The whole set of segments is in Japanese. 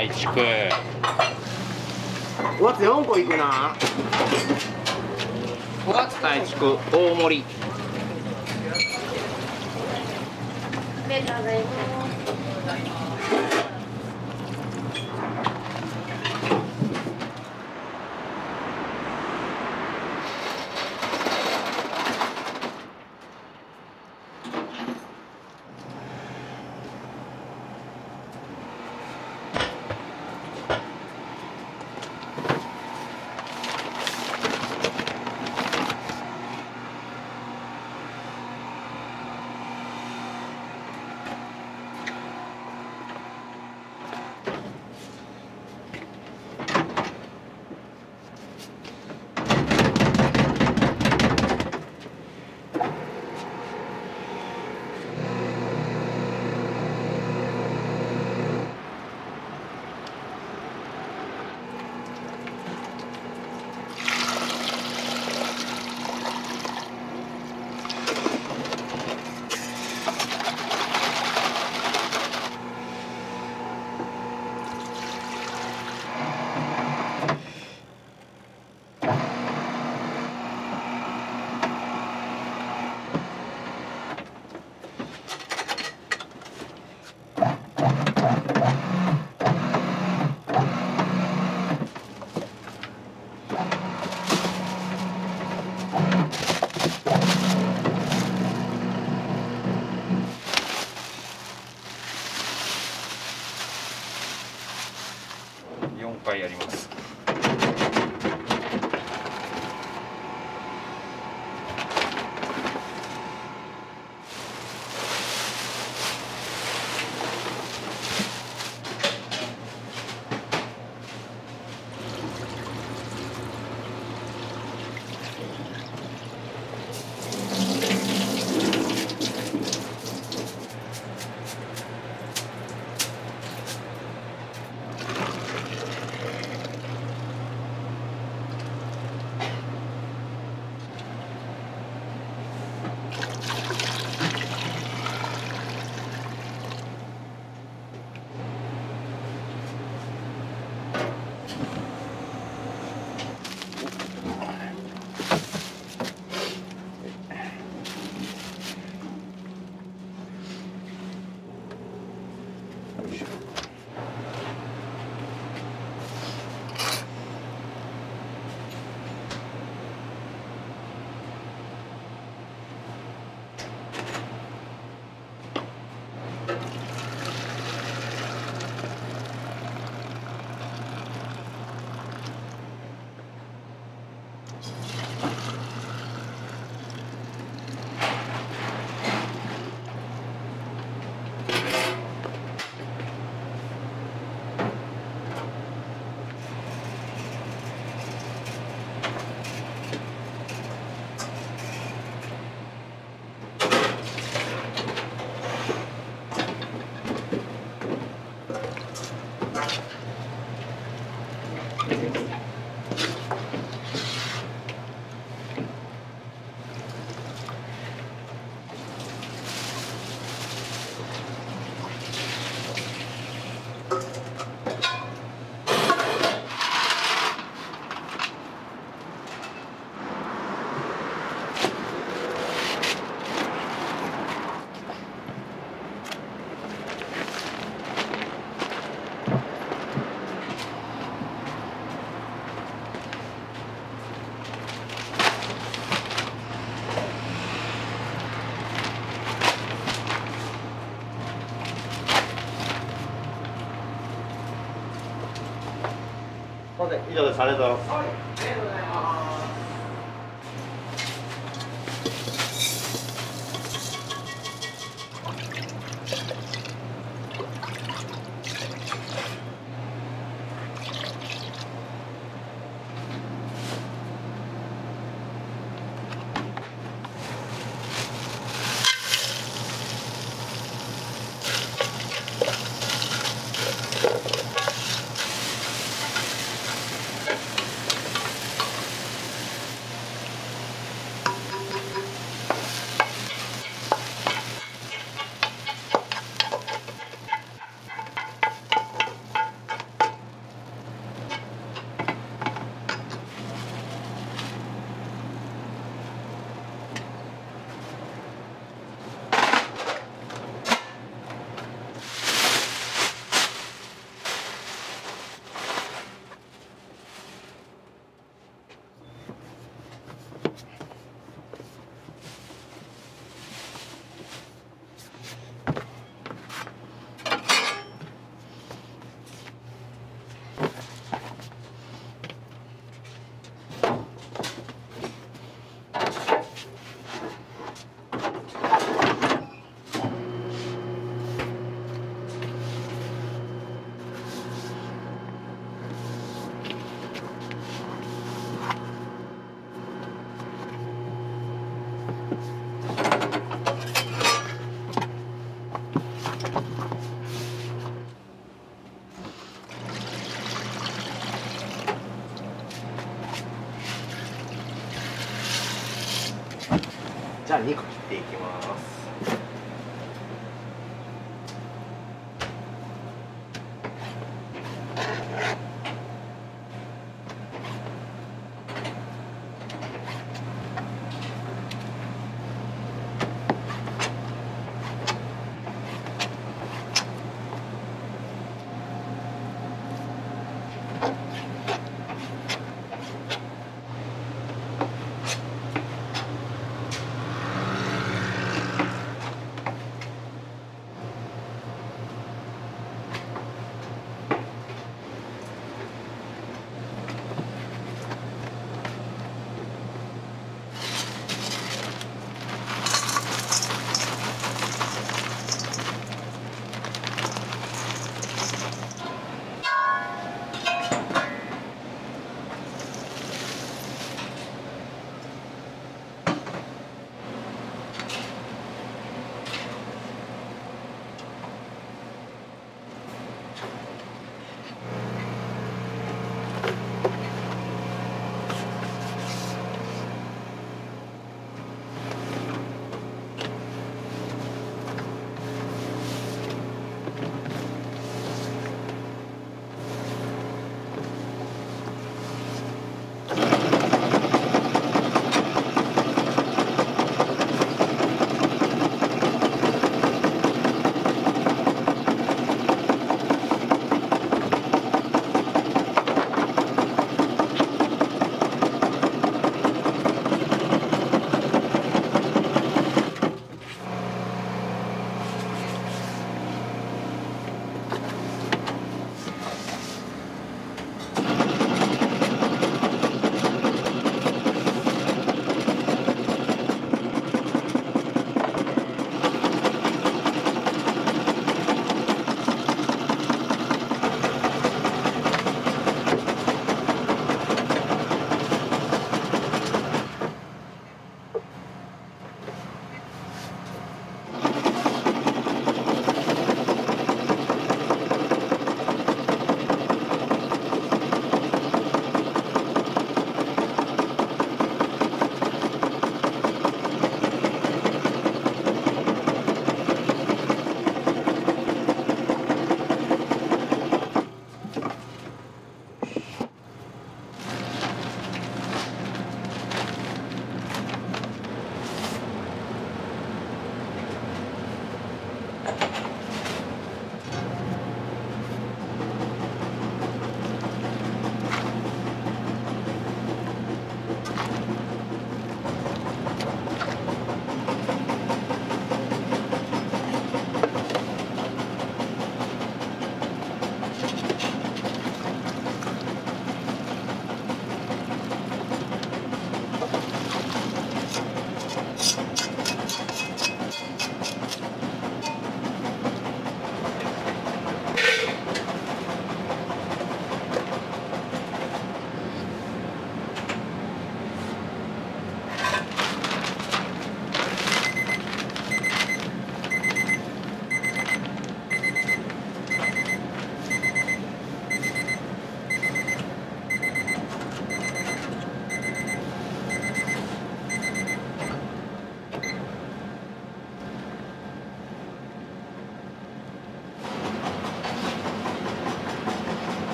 大地区。おわつ4個いくな。おかつ大地区大盛以上ですあり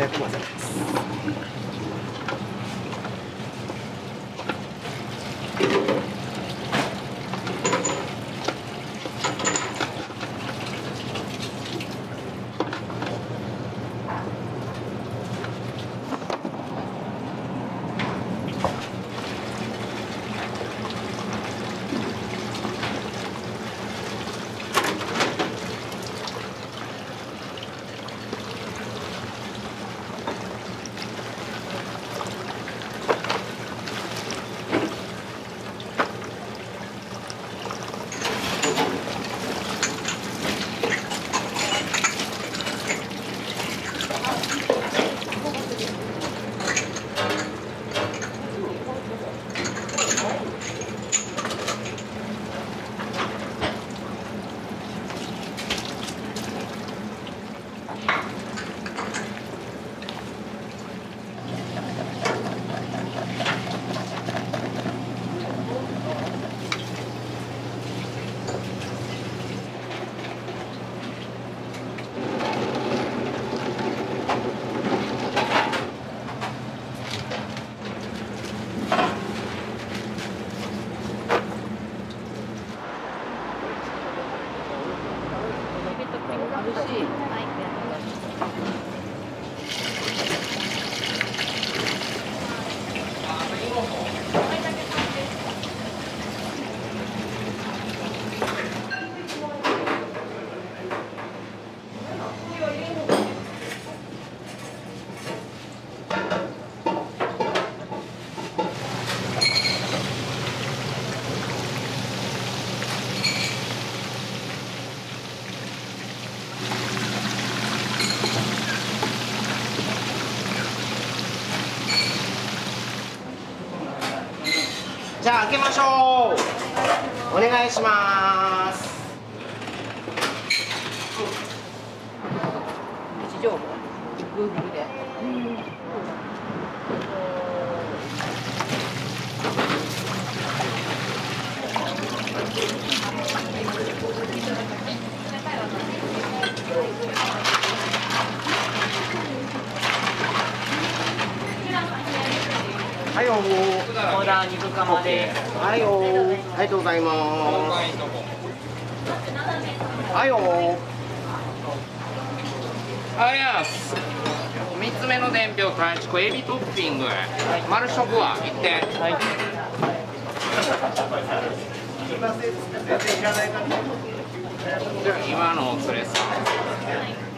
火薬混ぜます。開けましょう。お願いします地上部 Google で。はいよオーダー肉釜で。はいよありがとうございます。はいよありがとうございます。三つ目の伝票エビトッピング、丸食は行ってはい。じゃあ今のお連れさん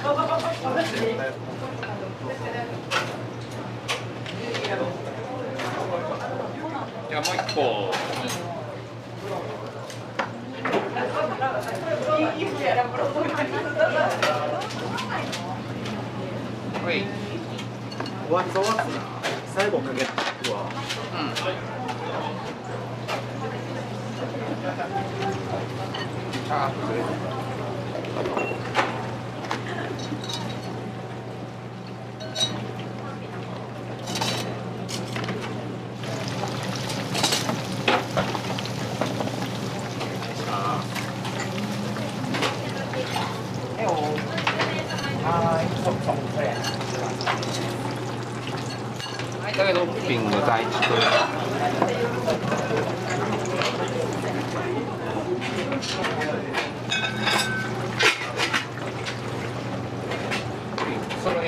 じゃあもう一個はい終わりそうわすな最後かけるわうん。あ崩れた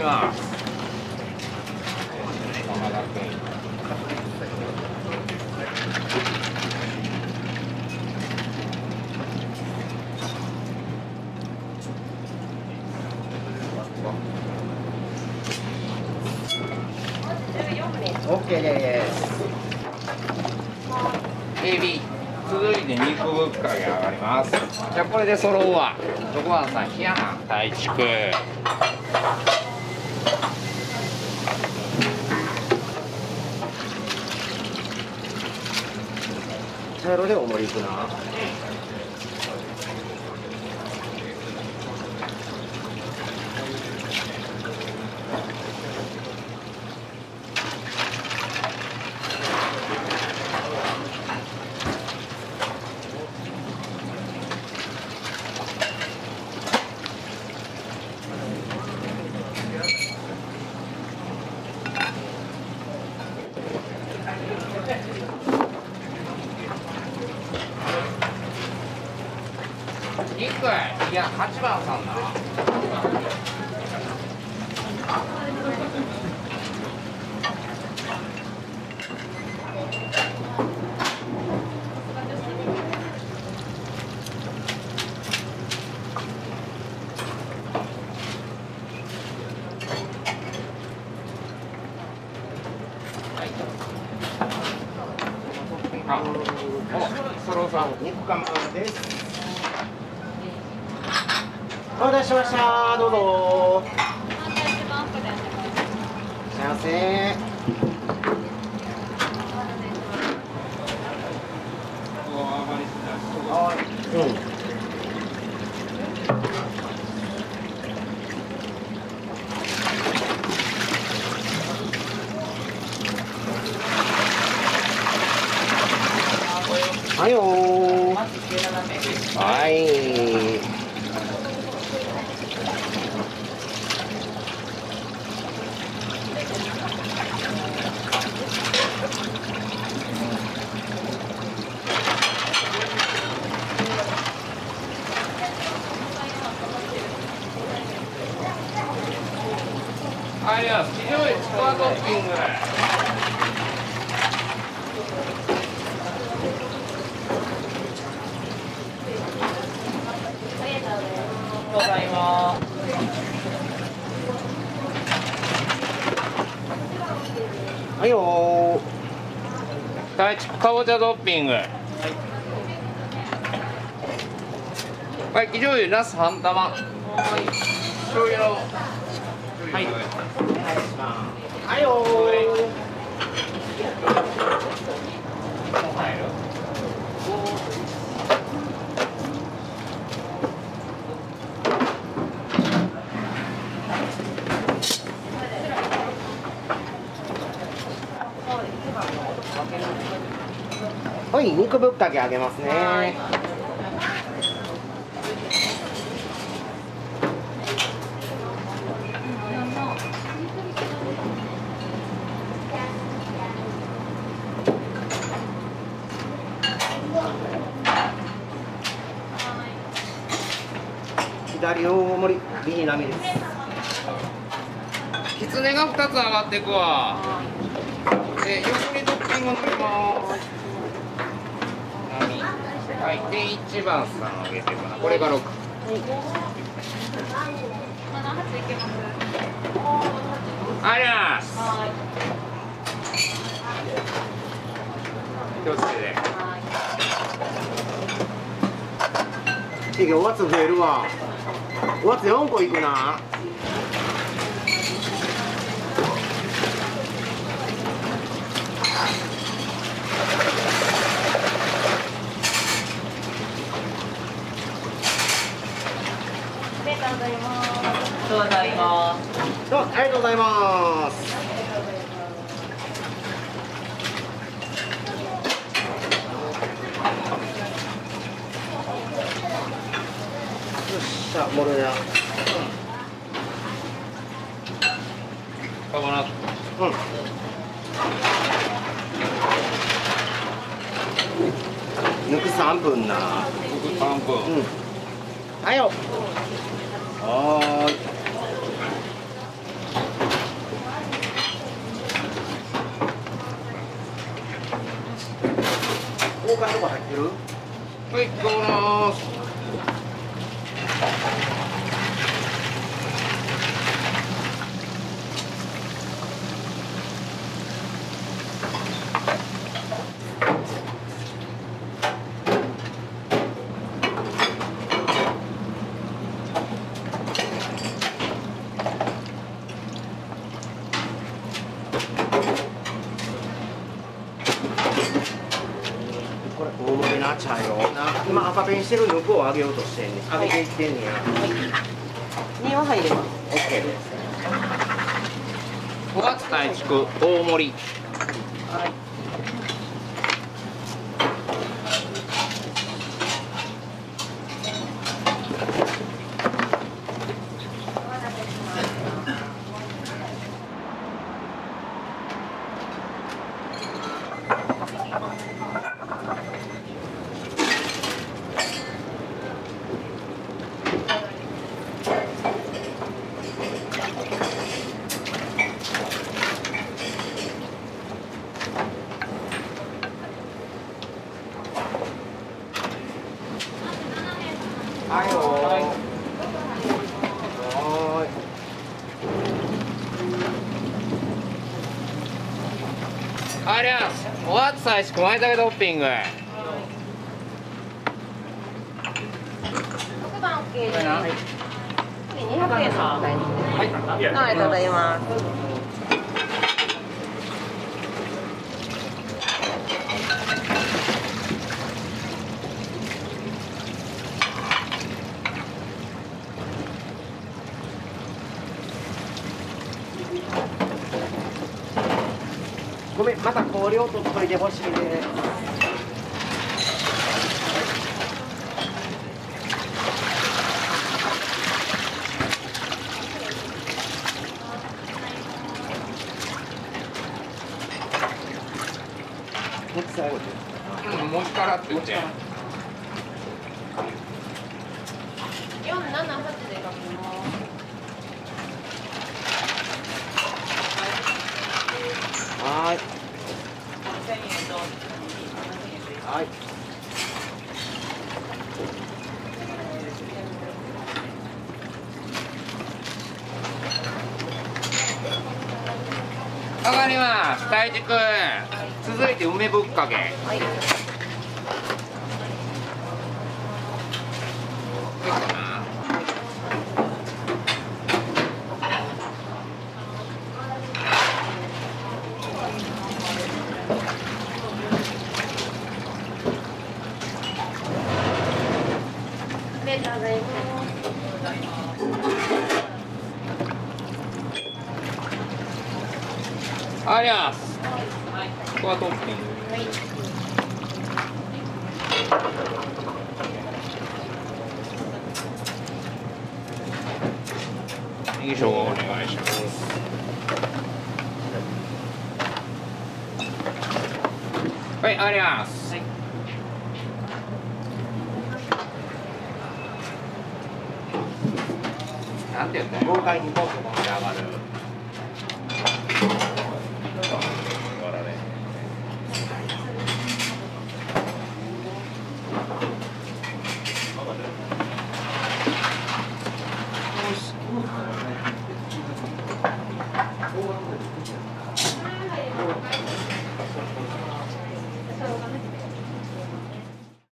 が。オ。エビ続いて肉ぶっかけ上がります。じゃあこれで揃うわ。どこはさん、や。大地区。色でお盛りいくな肉いや8番さんだ。あ、お、そろそろ肉かまですお待たせしました。どうぞ。すいません。うんはい。よーまず17名です。はいはいよ大畜かぼちゃトッピング。はい、生醤油、ナス半玉。はい。醤油の。はい。ーはい。よ入る。ーはい。肉ぶっかけあげますねです。きつねが二つ上がっていくわ。で横にッングります。はい、で一番3上げてからこれが、はい、ありゃ気をつけて。結局おやつ増えるわ。わつ4個いくな。ありがとうございます。どうもありがとうございますよっしゃモルヤかばな。うん。抜く3分な。僕三分。うん。はいよ。はーい。交換とか入ってる？はい、どうもー。これ大盛りな茶色今赤ペンしてるぬくを揚げようとしてんね揚げていってんねや2は入れます OK です5月大盛り。はいはいよはーいありゃす5月大畜まいたけトッピング。6番 OK です200円のはい。ありがとうございますごめんまた氷を取っといてほしい。でうんもう一からって言って478で書きますはーい1000円とはいわかり大地くん続いて梅ぶっかけ。はいいいかなありがとうございますありゃーすここはトッピング。右しょ。うお願いします。はいあります。なんて言ったんや豪快にポンと持って上がる